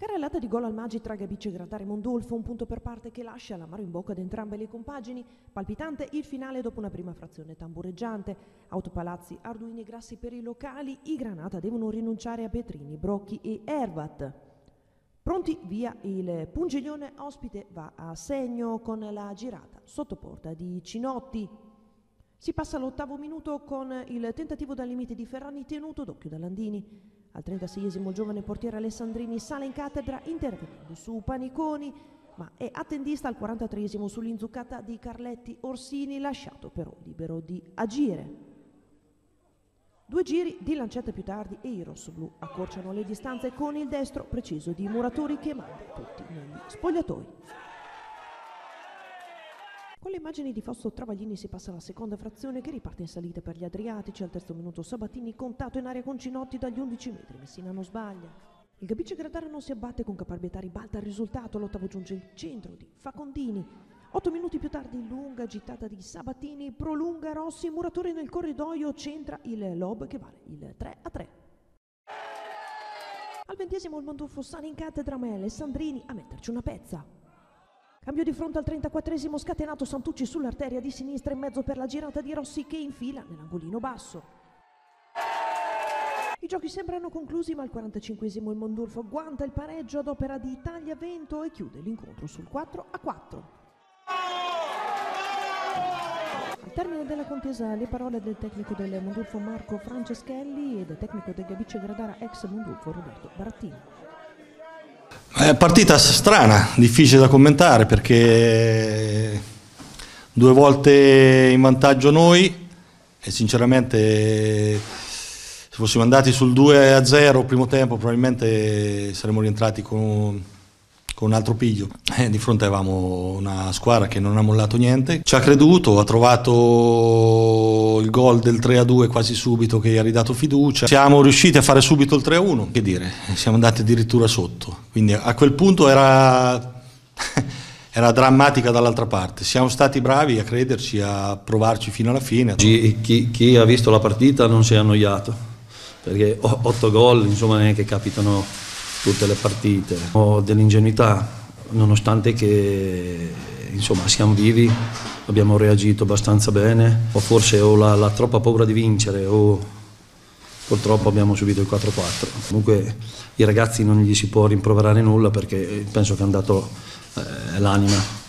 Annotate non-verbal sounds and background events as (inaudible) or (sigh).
Carrellata di gol al Magi tra Gabice e Gratare Mondolfo, un punto per parte che lascia l'amaro in bocca ad entrambe le compagini. Palpitante il finale dopo una prima frazione tambureggiante. Autopalazzi, Arduini e Grassi per i locali. I Granata devono rinunciare a Petrini, Brocchi e Ervat. Pronti via il Pungiglione ospite va a segno con la girata sotto porta di Cinotti. Si passa all'ottavo minuto con il tentativo dal limite di Ferrani tenuto d'occhio da Landini. Al 36esimo il giovane portiere Alessandrini sale in cattedra intervenendo su Paniconi, ma è attendista al 43esimo sull'inzuccata di Carletti Orsini, lasciato però libero di agire. Due giri di lancetta più tardi e i rossoblù accorciano le distanze con il destro preciso di Muratori che manda tutti negli spogliatoi. Con le immagini di Fausto Travaglini si passa alla seconda frazione che riparte in salita per gli Adriatici. Al terzo minuto Sabatini contato in aria con Cinotti dagli 11 metri. Messina non sbaglia. Il Gabice Gradara non si abbatte con caparbietà ribalta il risultato. L'ottavo giunge il centro di Facondini. Otto minuti più tardi lunga gittata di Sabatini prolunga Rossi. Muratore nel corridoio centra il lob che vale il 3 a 3. Al ventesimo il Mondolfo sale in cattedra ma è Alessandrini a metterci una pezza. Cambio di fronte al 34esimo scatenato Santucci sull'arteria di sinistra in mezzo per la girata di Rossi che infila nell'angolino basso. I giochi sembrano conclusi ma al 45esimo il Mondulfo guanta il pareggio ad opera di Italia Vento e chiude l'incontro sul 4 a 4. Al termine della contesa le parole del tecnico del Mondulfo Marco Franceschelli e del tecnico del Gabice Gradara ex Mondulfo Roberto Barattini. È partita strana, difficile da commentare perché due volte in vantaggio noi e sinceramente se fossimo andati sul 2 a 0 primo tempo probabilmente saremmo rientrati con con un altro piglio. Eh, di fronte avevamo una squadra che non ha mollato niente, ci ha creduto, ha trovato gol del 3-2 quasi subito che gli ha ridato fiducia. Siamo riusciti a fare subito il 3-1, che dire, siamo andati addirittura sotto. Quindi a quel punto era... (laughs) era drammatica dall'altra parte. Siamo stati bravi a crederci, a provarci fino alla fine. Chi, chi ha visto la partita non si è annoiato, perché otto gol insomma neanche capitano tutte le partite. Ho dell'ingenuità, nonostante che insomma, siamo vivi, abbiamo reagito abbastanza bene, o forse ho la, la troppa paura di vincere o purtroppo abbiamo subito il 4-4. Comunque i ragazzi non gli si può rimproverare nulla perché penso che è andato eh, l'anima